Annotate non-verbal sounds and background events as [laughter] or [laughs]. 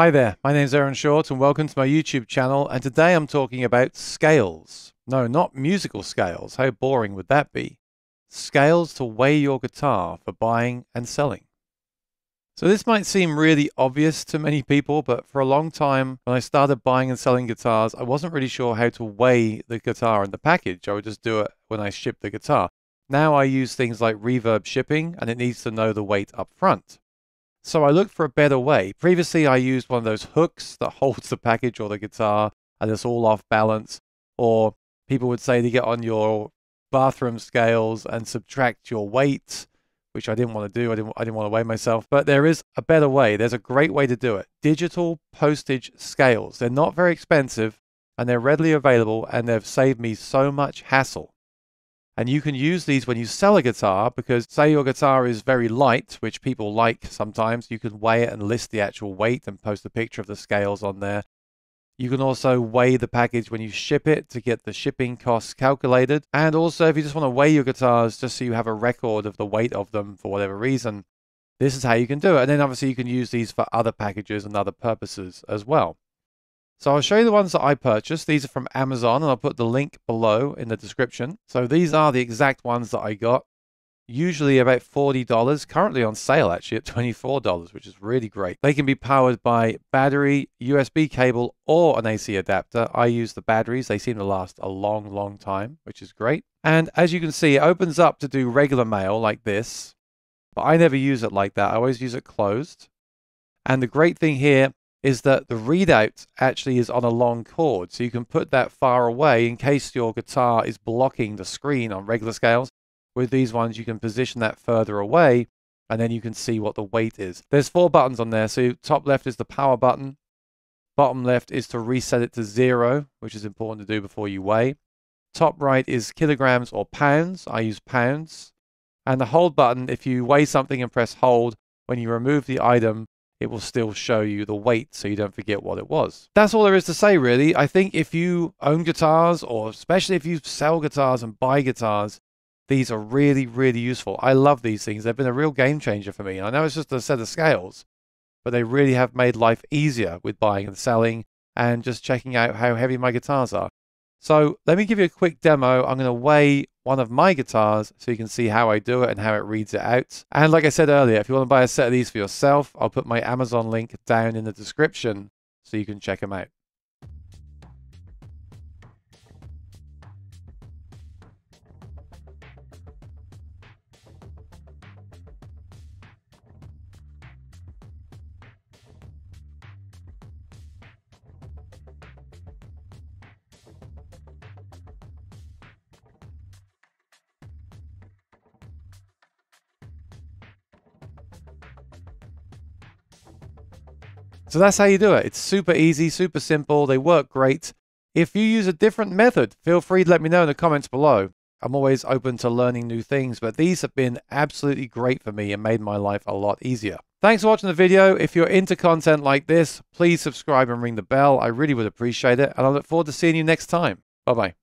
Hi there, my name is Aaron Short and welcome to my YouTube channel and today I'm talking about scales. No, not musical scales, how boring would that be? Scales to weigh your guitar for buying and selling. So this might seem really obvious to many people, but for a long time when I started buying and selling guitars, I wasn't really sure how to weigh the guitar in the package. I would just do it when I shipped the guitar. Now I use things like reverb shipping and it needs to know the weight up front. So I looked for a better way. Previously I used one of those hooks that [laughs] holds the package or the guitar and it's all off balance. Or people would say to get on your bathroom scales and subtract your weight which I didn't want to do. I didn't, I didn't want to weigh myself. But there is a better way. There's a great way to do it. Digital postage scales. They're not very expensive and they're readily available and they've saved me so much hassle. And you can use these when you sell a guitar because, say, your guitar is very light, which people like sometimes. You can weigh it and list the actual weight and post a picture of the scales on there. You can also weigh the package when you ship it to get the shipping costs calculated. And also, if you just want to weigh your guitars just so you have a record of the weight of them for whatever reason, this is how you can do it. And then obviously you can use these for other packages and other purposes as well. So I'll show you the ones that I purchased. These are from Amazon and I'll put the link below in the description. So these are the exact ones that I got usually about $40, currently on sale actually at $24, which is really great. They can be powered by battery, USB cable, or an AC adapter. I use the batteries. They seem to last a long, long time, which is great. And as you can see, it opens up to do regular mail like this, but I never use it like that. I always use it closed. And the great thing here is that the readout actually is on a long cord. So you can put that far away in case your guitar is blocking the screen on regular scales. With these ones, you can position that further away and then you can see what the weight is. There's four buttons on there. So top left is the power button. Bottom left is to reset it to zero, which is important to do before you weigh. Top right is kilograms or pounds. I use pounds. And the hold button, if you weigh something and press hold, when you remove the item, it will still show you the weight so you don't forget what it was. That's all there is to say, really. I think if you own guitars, or especially if you sell guitars and buy guitars, these are really, really useful. I love these things. They've been a real game changer for me. I know it's just a set of scales, but they really have made life easier with buying and selling and just checking out how heavy my guitars are. So let me give you a quick demo. I'm going to weigh one of my guitars so you can see how I do it and how it reads it out. And like I said earlier, if you want to buy a set of these for yourself, I'll put my Amazon link down in the description so you can check them out. So that's how you do it. It's super easy, super simple. They work great. If you use a different method, feel free to let me know in the comments below. I'm always open to learning new things, but these have been absolutely great for me and made my life a lot easier. Thanks for watching the video. If you're into content like this, please subscribe and ring the bell. I really would appreciate it, and I look forward to seeing you next time. Bye-bye.